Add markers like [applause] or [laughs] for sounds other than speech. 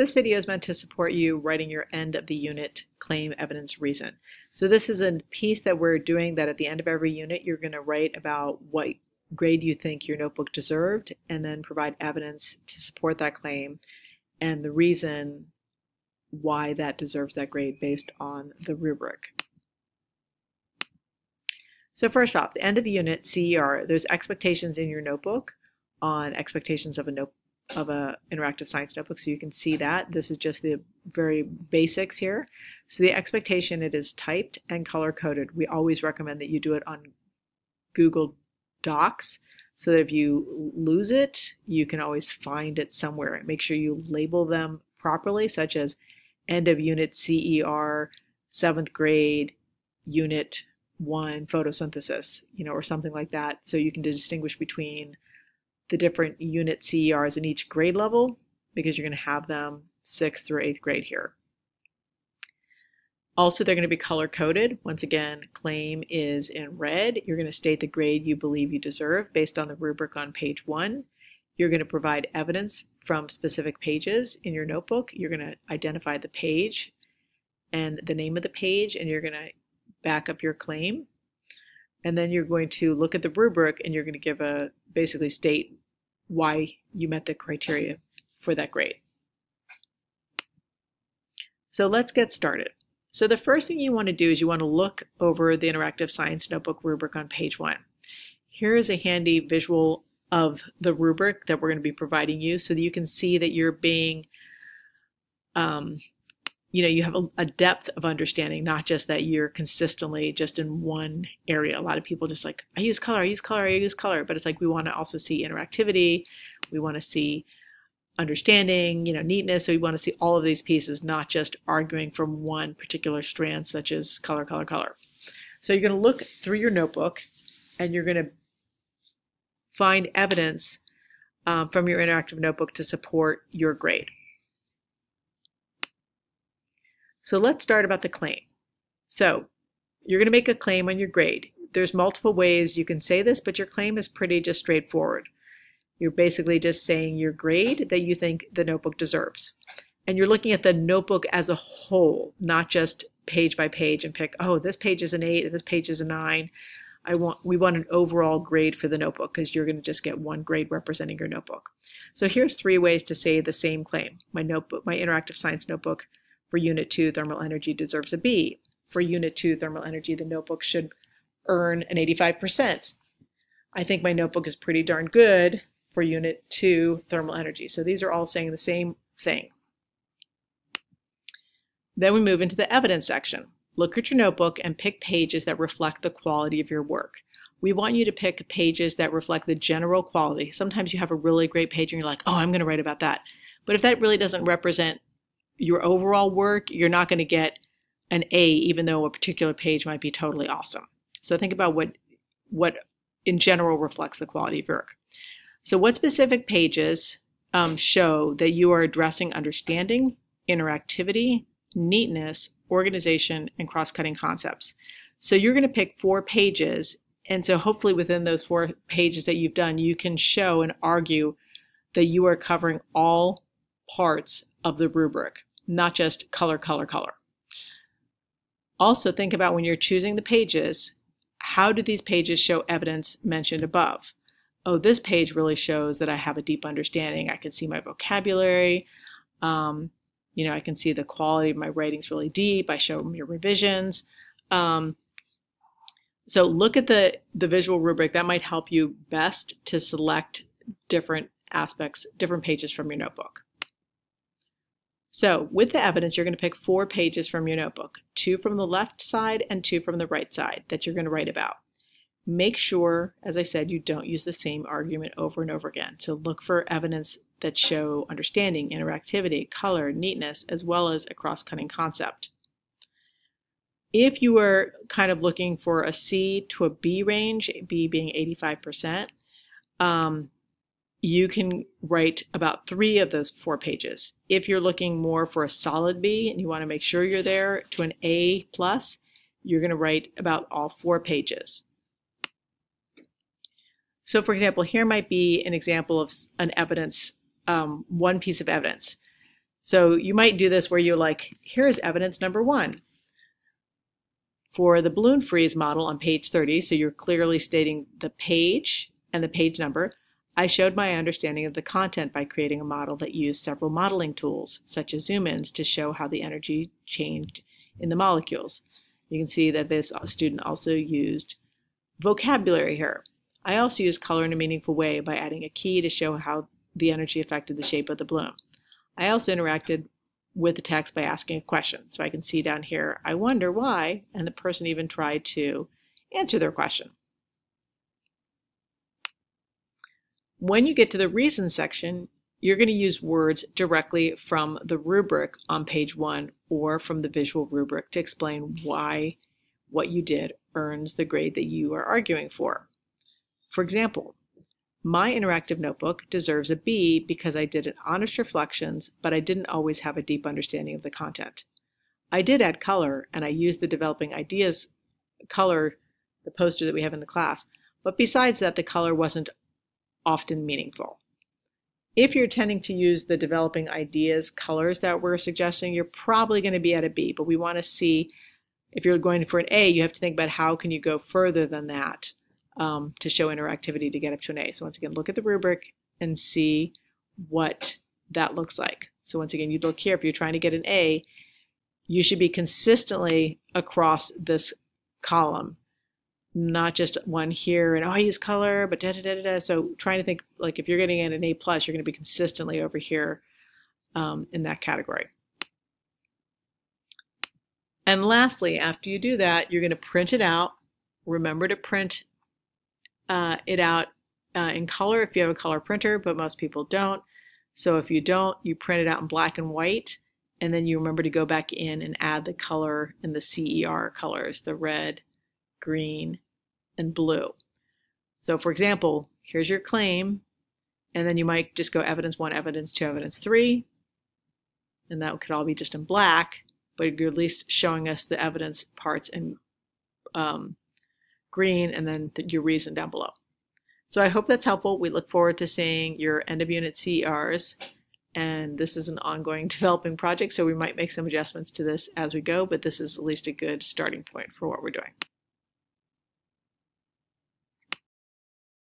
This video is meant to support you writing your end of the unit claim evidence reason. So this is a piece that we're doing that at the end of every unit you're going to write about what grade you think your notebook deserved and then provide evidence to support that claim and the reason why that deserves that grade based on the rubric. So first off, the end of the unit CER, there's expectations in your notebook on expectations of a note of a interactive science notebook so you can see that. This is just the very basics here. So the expectation it is typed and color coded. We always recommend that you do it on Google Docs so that if you lose it, you can always find it somewhere. Make sure you label them properly, such as end of unit CER, seventh grade, unit one photosynthesis, you know, or something like that. So you can distinguish between the different unit CERs in each grade level because you're going to have them sixth through eighth grade here. Also, they're going to be color coded. Once again, claim is in red. You're going to state the grade you believe you deserve based on the rubric on page one. You're going to provide evidence from specific pages in your notebook. You're going to identify the page and the name of the page, and you're going to back up your claim. And then you're going to look at the rubric and you're going to give a basically state why you met the criteria for that grade. So let's get started. So the first thing you want to do is you want to look over the Interactive Science Notebook rubric on page one. Here is a handy visual of the rubric that we're going to be providing you so that you can see that you're being, um, you know, you have a, a, depth of understanding, not just that you're consistently just in one area. A lot of people just like, I use color, I use color, I use color, but it's like we want to also see interactivity, we want to see understanding, you know, neatness. So we want to see all of these pieces, not just arguing from one particular strand, such as color, color, color. So you're going to look through your notebook and you're going to find evidence um, from your interactive notebook to support your grade. So let's start about the claim. So you're going to make a claim on your grade. There's multiple ways you can say this, but your claim is pretty just straightforward. You're basically just saying your grade that you think the notebook deserves. And you're looking at the notebook as a whole, not just page by page and pick, oh, this page is an eight and this page is a nine. I want we want an overall grade for the notebook because you're going to just get one grade representing your notebook. So here's three ways to say the same claim. My notebook, my interactive science notebook for unit 2 thermal energy deserves a B. For unit 2 thermal energy the notebook should earn an 85%. I think my notebook is pretty darn good for unit 2 thermal energy. So these are all saying the same thing. Then we move into the evidence section. Look at your notebook and pick pages that reflect the quality of your work. We want you to pick pages that reflect the general quality. Sometimes you have a really great page and you're like, oh, I'm going to write about that. But if that really doesn't represent your overall work, you're not going to get an A, even though a particular page might be totally awesome. So think about what, what in general reflects the quality of your work. So what specific pages um, show that you are addressing understanding, interactivity, neatness, organization, and cross-cutting concepts. So you're going to pick four pages, and so hopefully within those four pages that you've done, you can show and argue that you are covering all parts of the rubric, not just color, color, color. Also think about when you're choosing the pages, how do these pages show evidence mentioned above? oh, this page really shows that I have a deep understanding. I can see my vocabulary. Um, you know, I can see the quality of my writing's really deep. I show them your revisions. Um, so look at the, the visual rubric. That might help you best to select different aspects, different pages from your notebook. So with the evidence, you're going to pick four pages from your notebook, two from the left side and two from the right side that you're going to write about. Make sure, as I said, you don't use the same argument over and over again. So look for evidence that show understanding, interactivity, color, neatness, as well as a cross-cutting concept. If you are kind of looking for a C to a B range, B being 85%, um, you can write about three of those four pages. If you're looking more for a solid B and you want to make sure you're there to an A plus, you're going to write about all four pages. So for example, here might be an example of an evidence, um, one piece of evidence. So you might do this where you're like, here's evidence number one. For the balloon freeze model on page 30, so you're clearly stating the page and the page number, I showed my understanding of the content by creating a model that used several modeling tools, such as zoom-ins, to show how the energy changed in the molecules. You can see that this student also used vocabulary here. I also used color in a meaningful way by adding a key to show how the energy affected the shape of the balloon. I also interacted with the text by asking a question. So I can see down here, I wonder why, and the person even tried to answer their question. When you get to the reason section, you're going to use words directly from the rubric on page one or from the visual rubric to explain why what you did earns the grade that you are arguing for. For example, my interactive notebook deserves a B because I did an honest reflections, but I didn't always have a deep understanding of the content. I did add color, and I used the developing ideas color, the poster that we have in the class, but besides that, the color wasn't often meaningful. If you're tending to use the developing ideas colors that we're suggesting, you're probably going to be at a B, but we want to see if you're going for an A, you have to think about how can you go further than that um, to show interactivity to get up to an A. So once again, look at the rubric and see what that looks like. So once again, you look here, if you're trying to get an A, you should be consistently across this column, not just one here and oh, I use color, but da da da da. So trying to think like if you're getting in an A plus, you're going to be consistently over here um, in that category. And lastly, after you do that, you're going to print it out. Remember to print uh, it out uh, in color if you have a color printer, but most people don't. So if you don't, you print it out in black and white, and then you remember to go back in and add the color and the CER colors, the red, green, and blue. So for example, here's your claim, and then you might just go evidence one, evidence two, evidence three, and that could all be just in black, but you're at least showing us the evidence parts in um, green, and then your reason down below. So I hope that's helpful. We look forward to seeing your end of unit CERs. And this is an ongoing [laughs] developing project, so we might make some adjustments to this as we go, but this is at least a good starting point for what we're doing.